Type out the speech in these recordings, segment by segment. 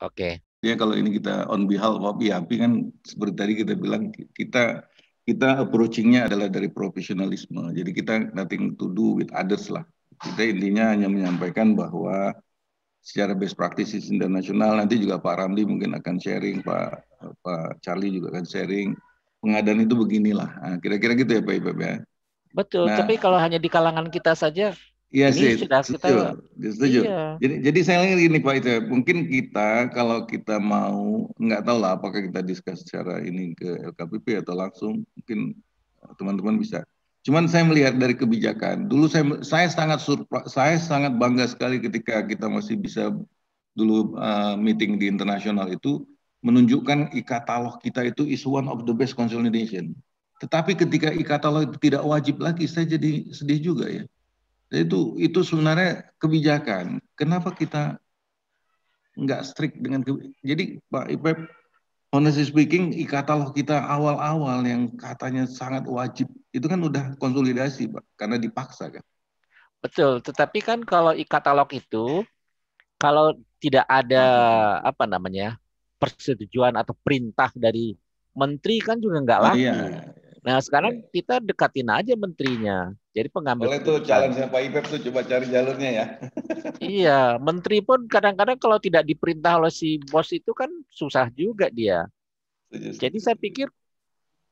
Oke. Ya kalau ini kita on behalf of IAPI kan seperti tadi kita bilang kita kita approachingnya adalah dari profesionalisme. Jadi kita nothing to do with others lah. Kita intinya hanya menyampaikan bahwa secara best practices internasional nanti juga Pak Ramli mungkin akan sharing, Pak Pak Charlie juga akan sharing. Pengadaan itu beginilah. Nah, kira-kira gitu ya Pak Ipep ya. Betul. Nah, tapi kalau hanya di kalangan kita saja Iya sih, sudah kita setuju. Iya. Jadi jadi saya lihat ini Pak itu mungkin kita kalau kita mau nggak tahu lah apakah kita diskus secara ini ke LKPP atau langsung mungkin teman-teman bisa. Cuman saya melihat dari kebijakan. Dulu saya saya sangat surprise, saya sangat bangga sekali ketika kita masih bisa dulu uh, meeting di internasional itu menunjukkan e-katalog kita itu is one of the best consolidation. Tetapi ketika e-katalog itu tidak wajib lagi, saya jadi sedih juga ya itu itu sebenarnya kebijakan. Kenapa kita nggak strict dengan jadi Pak Ipep honestly speaking e-katalog kita awal-awal yang katanya sangat wajib itu kan udah konsolidasi Pak karena dipaksa kan. Betul, tetapi kan kalau e-katalog itu kalau tidak ada apa namanya persetujuan atau perintah dari menteri kan juga nggak lagi. Oh, iya. Nah sekarang kita dekatin aja menterinya. Jadi pengambil. Boleh tuh challenge Pak Ipep tuh coba cari jalurnya ya. iya, menteri pun kadang-kadang kalau tidak diperintah oleh si bos itu kan susah juga dia. Jadi saya pikir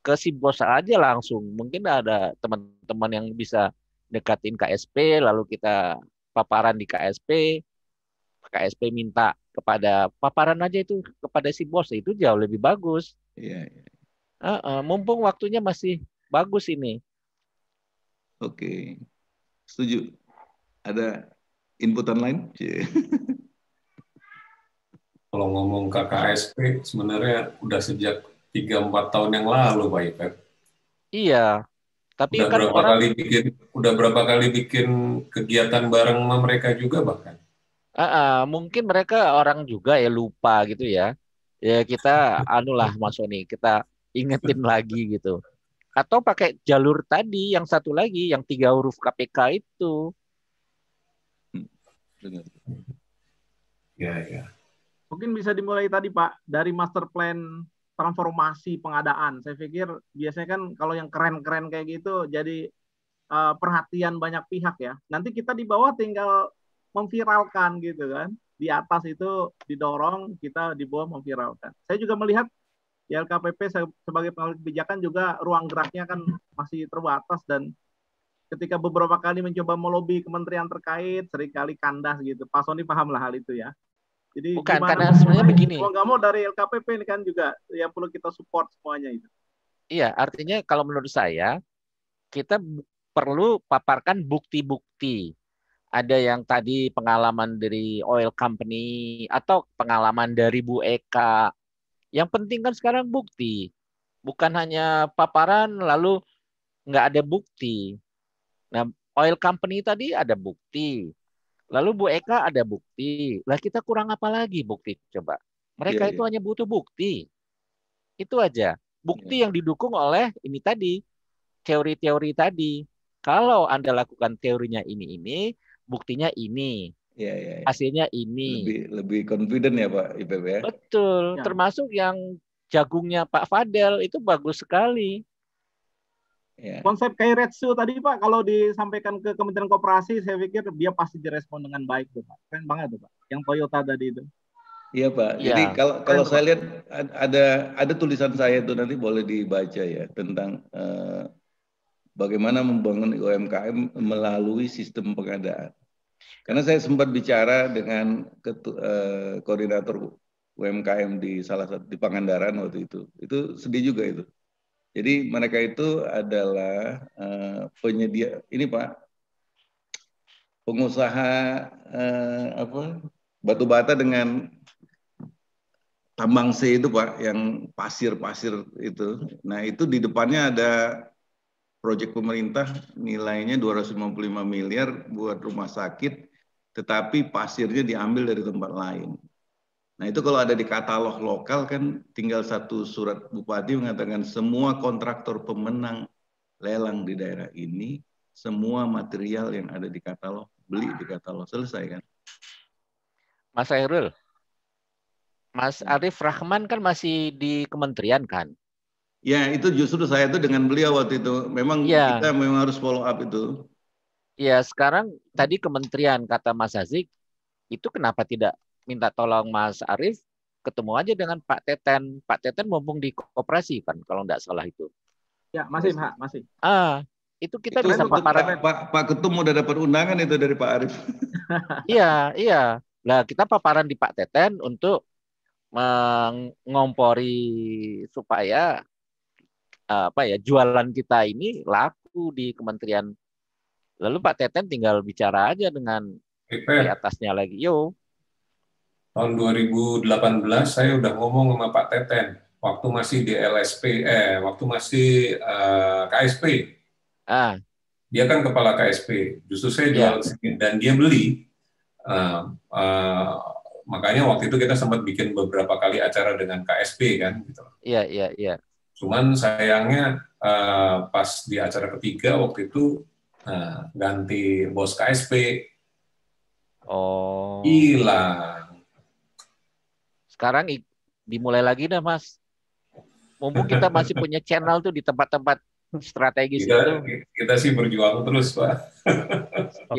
ke si bos aja langsung. Mungkin ada teman-teman yang bisa dekatin KSP, lalu kita paparan di KSP, KSP minta kepada paparan aja itu kepada si bos itu jauh lebih bagus. Iya. iya. Uh, uh, mumpung waktunya masih bagus ini. Oke, setuju. Ada inputan lain? Kalau ngomong KKSP, sebenarnya udah sejak 3-4 tahun yang lalu, Pak Ipep. Iya, tapi udah kan berapa orang... kali bikin, udah berapa kali bikin kegiatan bareng sama mereka juga bahkan. Uh, uh, mungkin mereka orang juga ya lupa gitu ya. Ya kita anulah Mas Sony, kita ingetin lagi gitu. Atau pakai jalur tadi yang satu lagi yang tiga huruf KPK itu. Ya, ya. Mungkin bisa dimulai tadi Pak dari master plan transformasi pengadaan. Saya pikir biasanya kan kalau yang keren-keren kayak gitu jadi uh, perhatian banyak pihak ya. Nanti kita di bawah tinggal memviralkan gitu kan. Di atas itu didorong, kita di bawah memviralkan. Saya juga melihat di LKPP sebagai pengambil kebijakan juga ruang geraknya kan masih terbatas dan ketika beberapa kali mencoba melobi kementerian terkait sering kali kandas gitu. Pak Sony paham lah hal itu ya. Jadi bukan karena sebenarnya begini. Kalau nggak mau dari LKPP ini kan juga yang perlu kita support semuanya itu. Iya, artinya kalau menurut saya kita perlu paparkan bukti-bukti. Ada yang tadi pengalaman dari oil company atau pengalaman dari Bu Eka yang penting kan sekarang bukti. Bukan hanya paparan lalu nggak ada bukti. Nah, oil company tadi ada bukti. Lalu Bu Eka ada bukti. Lah kita kurang apa lagi bukti coba? Mereka yeah, itu yeah. hanya butuh bukti. Itu aja. Bukti yeah. yang didukung oleh ini tadi, teori-teori tadi. Kalau Anda lakukan teorinya ini ini, buktinya ini. Ya, ya, ya. Hasilnya ini. Lebih lebih confident ya Pak IPB ya. Betul. Ya. Termasuk yang jagungnya Pak Fadel itu bagus sekali. Ya. Konsep Kairetsu tadi Pak, kalau disampaikan ke Kementerian Koperasi, saya pikir dia pasti direspon dengan baik tuh Pak. Keren banget tuh Pak. Yang Toyota tadi itu. Iya Pak. Ya. Jadi kalau kalau saya lihat ada ada tulisan saya itu nanti boleh dibaca ya tentang uh, bagaimana membangun UMKM melalui sistem pengadaan. Karena saya sempat bicara dengan ketu, eh, koordinator UMKM di salah satu di Pangandaran waktu itu. Itu sedih juga itu. Jadi mereka itu adalah eh, penyedia ini Pak pengusaha eh, apa batu bata dengan tambang C itu Pak yang pasir-pasir itu. Nah, itu di depannya ada proyek pemerintah nilainya 255 miliar buat rumah sakit tetapi pasirnya diambil dari tempat lain. Nah itu kalau ada di katalog lokal kan tinggal satu surat bupati mengatakan semua kontraktor pemenang lelang di daerah ini semua material yang ada di katalog beli di katalog selesai kan? Mas Hairul. Mas Arif Rahman kan masih di kementerian kan? Ya, itu justru saya itu dengan beliau waktu itu. Memang ya. kita memang harus follow up itu. Ya, sekarang tadi kementerian kata Mas Azik, itu kenapa tidak minta tolong Mas Arif ketemu aja dengan Pak Teten. Pak Teten mumpung di koperasi kan kalau nggak salah itu. Ya, masih, Pak, masih. Ah, itu kita itu bisa paparan. Pak, Pak, Pak Ketum udah dapat undangan itu dari Pak Arif. iya, iya. Nah, kita paparan di Pak Teten untuk mengompori supaya apa ya jualan kita ini laku di kementerian. Lalu Pak Teten tinggal bicara aja dengan di atasnya lagi. Yo. Tahun 2018 saya udah ngomong sama Pak Teten waktu masih di LSP eh waktu masih uh, eh, KSP. Ah. Dia kan kepala KSP. Justru saya jual ya. dan dia beli. Uh, uh, makanya waktu itu kita sempat bikin beberapa kali acara dengan KSP kan gitu. Iya, iya, iya. Cuman sayangnya uh, pas di acara ketiga waktu itu uh, ganti bos KSP. Oh. Hilang. Sekarang dimulai lagi dah, Mas. Mumpung kita masih punya channel tuh di tempat-tempat strategis kita, itu. Kita sih berjuang terus, Pak.